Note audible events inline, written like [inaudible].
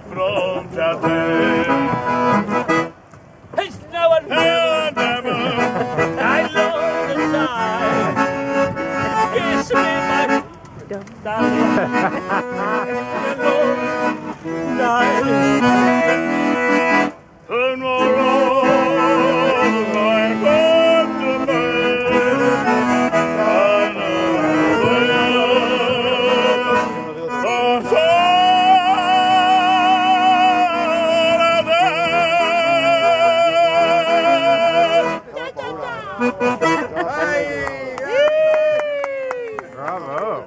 from a never. I love the time. He's me my darling. [laughs] Bravo.